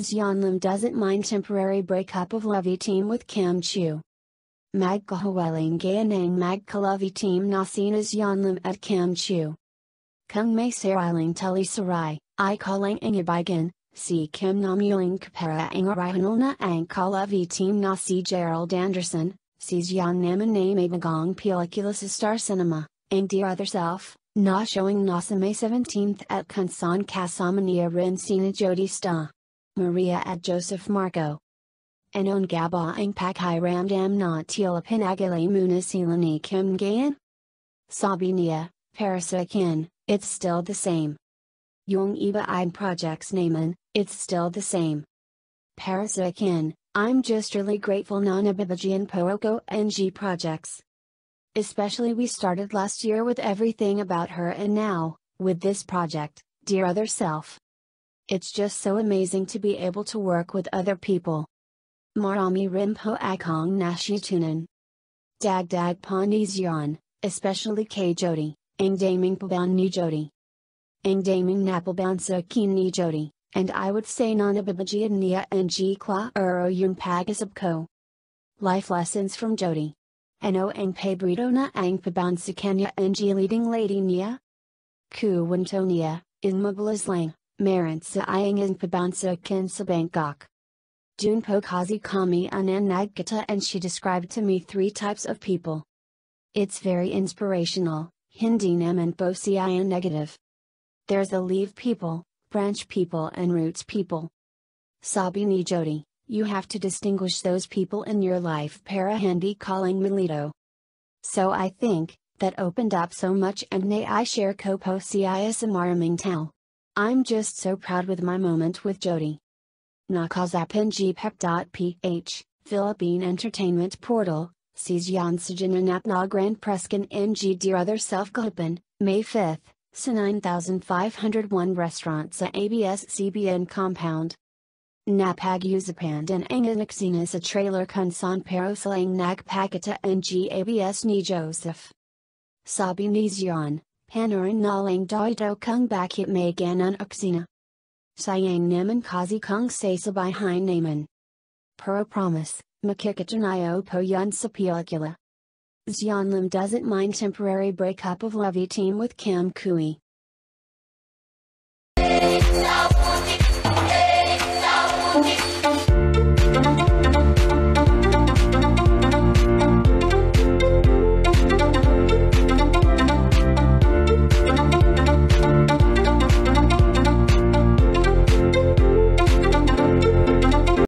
Xian Lim doesn't mind temporary breakup of lovey team with Kim Chiu. Magkahaweling Gayanang Magkalovey team Nasina Xian Lim at Kim Chiu. Kung May Sariling Tully Sarai, I calling Ingabigan, si Kim Namuling Kapara Ang Kalavi team Nasi Gerald Anderson, si Xian Naman Name Magong Películas Star Cinema, Ang Dear Other Self, Na showing Nasa May 17th at Kansan Kasamania Rin Sina Jodi Sta. Maria at Joseph Marco. Anon Gaba Ang Pakai Ramdam Na Tila Pinagale Munasilani Kim Gayan? Sabinia, Parasikin, it's still the same. Yung Iba I'm Projects Naman, it's still the same. Parasikin, I'm just really grateful Nana Bibaji and Pooko NG projects. Especially we started last year with everything about her and now, with this project, Dear Other Self. It's just so amazing to be able to work with other people. Marami Rimpo Akong Nashitunan. Dag Dag Pondizion, especially K Jodi, Ang Daming Paban Ni Jodi. Ang Daming Napalban Sakin Ni Jodi, and I would say Nanabibaji and Nia and G Kla Uro Yun Pagasabko. Life lessons from Jodi. Ano Ang Pabrito na Ang Paban Sakanya and G leading lady Nia? Ku Wintonia, Inmobilizlang. Marin sa iang ang pabansa kin sa Bangkok. Junpo kazi kami anan nagkita and she described to me three types of people. It's very inspirational, Hindi naman po siya negative. There's the leave people, branch people and roots people. Sabi ni Jodi, you have to distinguish those people in your life para hindi calling milito. So I think, that opened up so much and nay I share kopo siya sa maraming. I'm just so proud with my moment with Jodi. Nakazapngpep.ph, Philippine Entertainment Portal, sees Jan Sajananapna Grand Preskin NG Dear Other Self Galipan, May 5th, sa 9501 Restaurants sa ABS-CBN compound. Napag Uzapand and Anganaxina sa trailer kunsan parosalang nagpakita ng ABS ni Joseph. Sabi ni Zion, Panorin nalang doito kung bakit may ganon oksina. Sayang naman kazi kung sa sabay hi naman. Pero promise, makikitanayo po yun sa pelikula. Xian Lim doesn't mind temporary breakup of lovey team with Kim Chiu.